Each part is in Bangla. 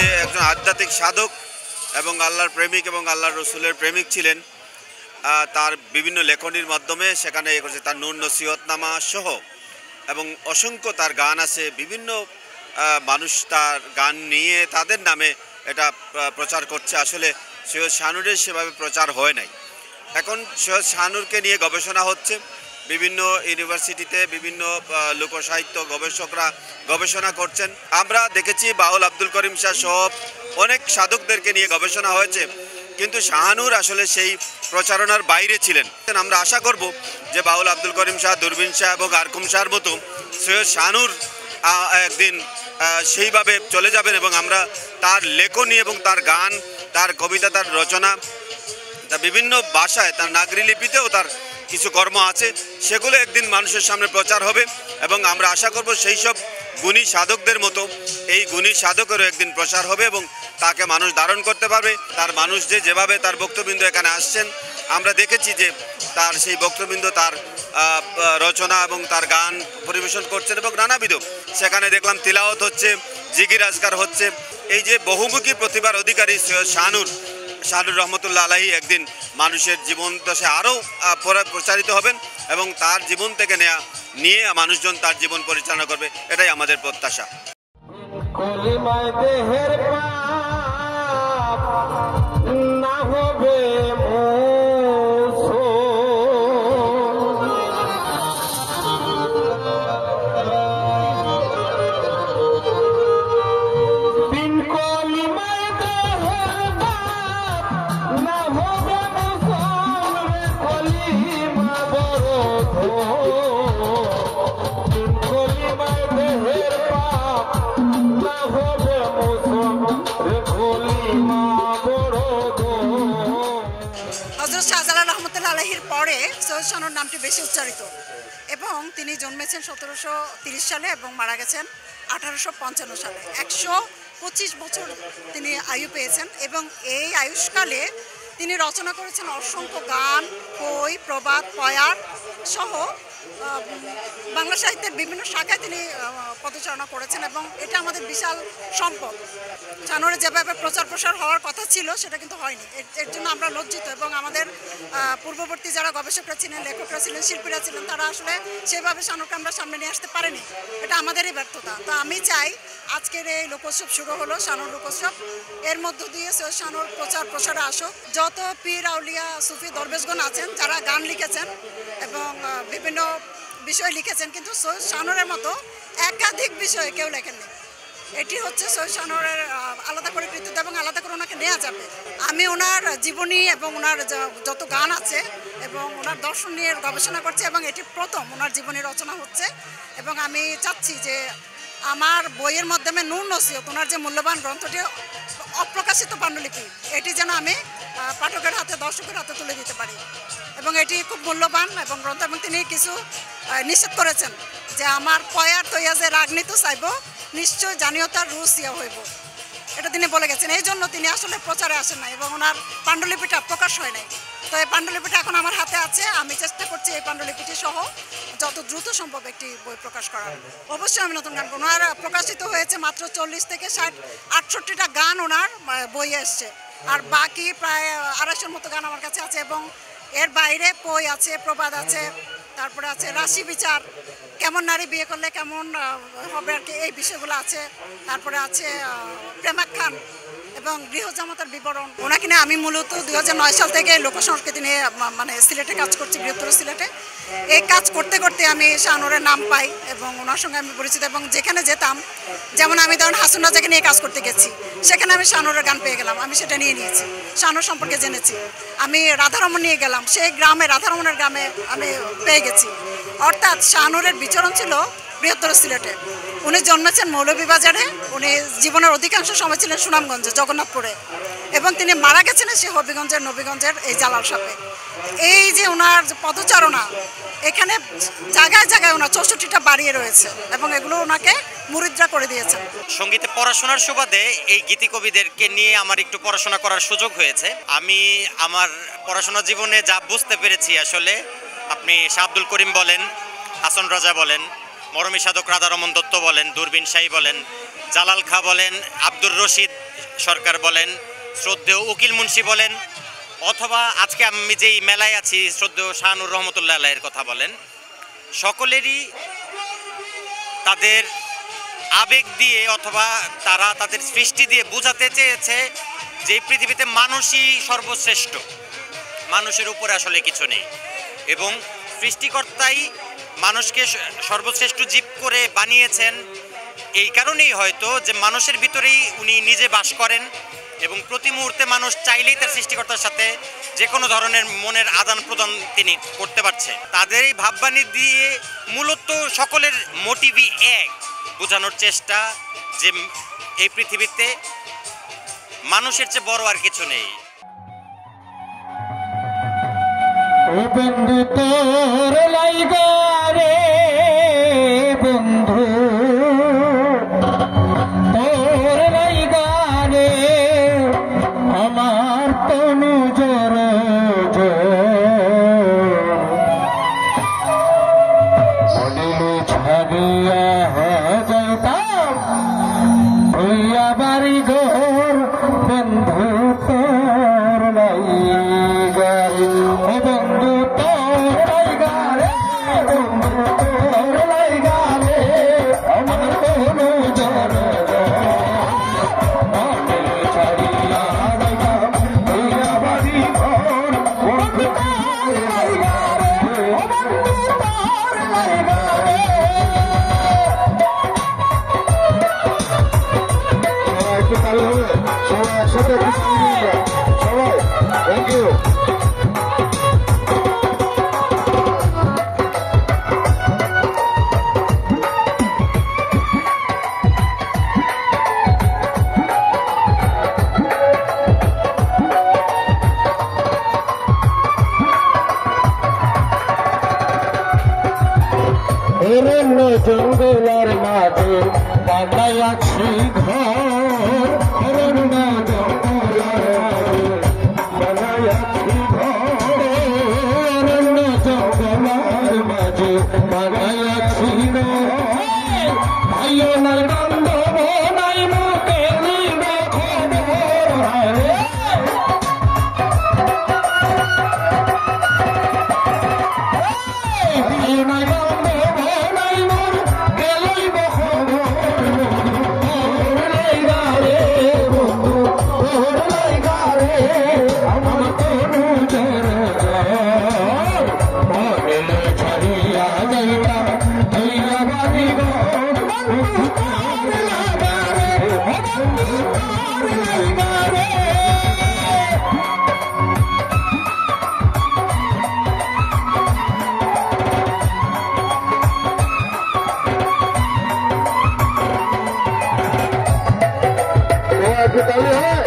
যে একজন আধ্যাত্মিক সাধক এবং আল্লাহর প্রেমিক এবং আল্লাহর রসুলের প্রেমিক ছিলেন তার বিভিন্ন লেখনির মাধ্যমে সেখানে করেছে তার নূর নসিহতনামা সহ। এবং অসংখ্য তার গান আছে, বিভিন্ন মানুষ তার গান নিয়ে তাদের নামে এটা প্রচার করছে। আসলে সৈয়দ শানুরের সেভাবে প্রচার হয় নাই। এখন সৈয়দ শানুরকে নিয়ে গবেষণা হচ্ছে। বিভিন্ন ইউনিভার্সিটিতে বিভিন্ন লোকসাহিত্য গবেষকরা গবেষণা করছেন। আমরা দেখেছি বাউল আব্দুল করিম শাহ সহ অনেক সাধকদেরকে নিয়ে গবেষণা হয়েছে। কিন্তু শাহানুর আসলে সেই প্রচারণার বাইরে ছিলেন। আমরা আশা করব যে বাউল আব্দুল করিম শাহ, দূরবীন শাহ এবং আরকুম শাহর মতো সৈয়দ শাহানুর একদিন সেইভাবে চলে যাবেন এবং আমরা তার লেখনী এবং তার গান, তার কবিতা, তার রচনা বিভিন্ন ভাষায়, তার নাগরী লিপিতেও তার কিছু কর্ম আছে। সেগুলো একদিন মানুষের সামনে প্রচার হবে এবং আমরা আশা করব সেই সব গুণী সাধকদের মতো এই গুণী সাধকেরও একদিন প্রচার হবে এবং তাকে মানুষ ধারণ করতে পারবে। তার মানুষ যে যেভাবে তার বক্তবিন্দু এখানে আসছেন, আমরা দেখেছি যে তার সেই বক্তবিন্দু তার রচনা এবং তার গান পরিবেশন করছেন এবং নানাবিধ। সেখানে দেখলাম তিলাওত হচ্ছে, জিগির আজকার হচ্ছে। এই যে বহুমুখী প্রতিভার অধিকারী সৈয়দ শাহানুর শাহরুর রহমতুল্লাহ আলাহি একদিন মানুষের জীবন দশে আরও প্রচারিত হবেন এবং তার জীবন থেকে নেয়া, নিয়ে মানুষজন তার জীবন পরিচালনা করবে, এটাই আমাদের প্রত্যাশা। হজরত শাহজালাল রহমতুল্লা আলহির পরে সৈয়দ শানুর নামটি বেশি উচ্চারিত। এবং তিনি জন্মেছেন সতেরোশো তিরিশ সালে এবং মারা গেছেন আঠারোশো পঞ্চান্ন সালে। একশো পঁচিশ বছর তিনি আয়ু পেয়েছেন এবং এই আয়ুষ্কালে তিনি রচনা করেছেন অসংখ্য গান, বই, প্রবাদ, পয়ার সহ বাংলা সাহিত্যের বিভিন্ন শাখায় তিনি পদচারণা করেছেন এবং এটা আমাদের বিশাল সম্পদ। জানুয়ারি যেভাবে প্রচার প্রসার হওয়ার কথা ছিল, সেটা কিন্তু হয়নি। এর- জন্য আমরা লজ্জিত এবং আমাদের পূর্ববর্তী যারা গবেষকরা ছিলেন, লেখকরা ছিলেন, শিল্পীরা ছিলেন, তারা আসলে সেভাবে শানুকে আমরা সামনে নিয়ে আসতে পারিনি। এটা আমাদেরই ব্যর্থতা। তো আমি চাই আজকের এই লোকোৎসব শুরু হলো শানুর লোকোৎসব। এর মধ্য দিয়ে শানুর প্রচার প্রসারে আসুক। যত পীর আউলিয়া, সুফি, দরবেশগণ আছেন, যারা গান লিখেছেন বিভিন্ন বিষয় লিখেছেন, কিন্তু সৈয়দ শানুরের মতো একাধিক বিষয় কেউ লেখেননি। এটি হচ্ছে সৈয়দ শাহনুরের আলাদা করে কৃতিত্ব এবং আলাদা করে ওনাকে নেওয়া যাবে। আমি ওনার জীবনী এবং ওনার যত গান আছে এবং ওনার দর্শন নিয়ে গবেষণা করছে এবং এটি প্রথম ওনার জীবনী রচনা হচ্ছে। এবং আমি চাচ্ছি যে আমার বইয়ের মাধ্যমে নূর নসিহত, ওনার যে মূল্যবান গ্রন্থটি, অপ্রকাশিত পাণ্ডুলিপি, এটি যেন আমি পাঠকের হাতে, দর্শকের হাতে তুলে দিতে পারি। এবং এটি খুব মূল্যবান এবং গ্রন্থ, এবং তিনি কিছু নিষেধ করেছেন যে আমার পয়ার তৈয়া যে রাগনীত চাইব, নিশ্চয় জানিও তার রুচ ইয়া হইব। এটা তিনি বলে গেছেন। এই জন্য তিনি আসলে প্রচারে আসেন না এবং ওনার পাণ্ডুলিপিটা প্রকাশ হয় নাই। তো এই পাণ্ডুলিপিটা এখন আমার হাতে আছে। আমি চেষ্টা করছি এই পাণ্ডুলিপিটি সহ যত দ্রুত সম্ভব একটি বই প্রকাশ করার। অবশ্যই আমি নতুন গান করব। ওনার প্রকাশিত হয়েছে মাত্র চল্লিশ থেকে ষাট, আটষট্টিটা গান ওনার বইয়ে এসছে। আর বাকি প্রায় আড়াইশোর মতো গান আমার কাছে আছে এবং এর বাইরে বই আছে, প্রবাদ আছে, তারপরে আছে রাশি বিচার, কেমন নারী বিয়ে করলে কেমন হবে আর কি, এই বিষয়গুলো আছে। তারপরে আছে প্রেমাখ্যান। এবং গৃহজামাতার বিবরণ। ওনাকে নিয়ে আমি মূলত দু হাজার নয় সাল থেকে লোক সংস্কৃতি নিয়ে মানে সিলেটে কাজ করছি, বৃহত্তর সিলেটে। এই কাজ করতে করতে আমি শাহনুরের নাম পাই এবং ওনার সঙ্গে আমি পরিচিত এবং যেখানে যেতাম, যেমন আমি ধরুন হাসুন রাজাকে নিয়ে কাজ করতে গেছি, সেখানে আমি শাহনুরের গান পেয়ে গেলাম, আমি সেটা নিয়ে নিয়েছি, শাহনুর সম্পর্কে জেনেছি। আমি রাধারমন নিয়ে গেলাম, সেই গ্রামে রাধারমনের গ্রামে আমি পেয়ে গেছি। অর্থাৎ শাহনুরের বিচরণ ছিল বৃহত্তর সিলেটে। উনি জন্মেছেন মৌলভীবাজারে। উনি জীবনের অধিকাংশ সময় ছিলেন সুনামগঞ্জে, জগন্নাথপুরে। এবং তিনি মারা গেছেন সেই হবিগঞ্জের, নবীগঞ্জের এই জালাল সাপে। এই যে ওনার পদচারণা, এখানে জায়গায় জায়গায় ওনার চৌষট্টিটা বাড়িয়ে রয়েছে এবং এগুলো ওনাকে মুরিদ্রা করে দিয়েছেন। সঙ্গীতে পড়াশোনার সুবাদে এই গীতি কবিদেরকে নিয়ে আমার একটু পড়াশোনা করার সুযোগ হয়েছে। আমি আমার পড়াশোনা জীবনে যা বুঝতে পেরেছি আসলে, আপনি শাহ আব্দুল করিম বলেন, হাসন রাজা বলেন মরমী সাধক রাধারমন দত্ত বলেন, দূরবীন শাহী বলেন, জালাল খা বলেন, আব্দুর রশিদ সরকার বলেন, শ্রদ্ধেয় উকিল মুন্সি বলেন, অথবা আজকে আমি যেই মেলায় আছি, শ্রদ্ধেয় শাহানুর রহমতুল্লাহ আলাইয়ের কথা বলেন, সকলেরই তাদের আবেগ দিয়ে অথবা তারা তাদের সৃষ্টি দিয়ে বোঝাতে চেয়েছে যে পৃথিবীতে মানুষই সর্বশ্রেষ্ঠ। মানুষের উপরে আসলে কিছু নেই। এবং সৃষ্টিকর্তাই মানুষকে সর্বশ্রেষ্ঠ জীব করে বানিয়েছেন। এই কারণেই হয়তো যে মানুষের ভিতরেই উনি নিজে বাস করেন এবং প্রতি মুহূর্তে মানুষ চাইলেই তার সৃষ্টিকর্তার সাথে যে কোনো ধরনের মনের আদান প্রদান তিনি করতে পারছে। তাদের এই ভাববাণী দিয়ে মূলত সকলের মোটিভই এক, বোঝানোর চেষ্টা যে এই পৃথিবীতে মানুষের চেয়ে বড় আর কিছু নেই। ও তোর লাইগা রে বন্ধু। তোর লাইগা রে আমার তনু জর ছাড়িয়া জঙ্গলার মাঝে বানাইয়াছি ঘর। অরণ্য জঙ্গলার মাঝে বানাইয়াছি ঘর। অরণ্য জঙ্গলার মাঝে বান্ধব একটু তালি হবে একসাথে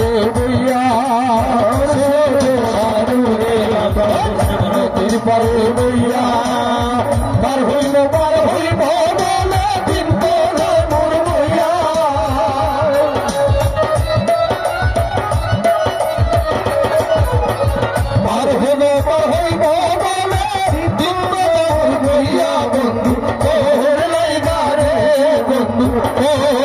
রে দিয়া পারে দিয়া পার হইল পার হইব Oh, oh, oh.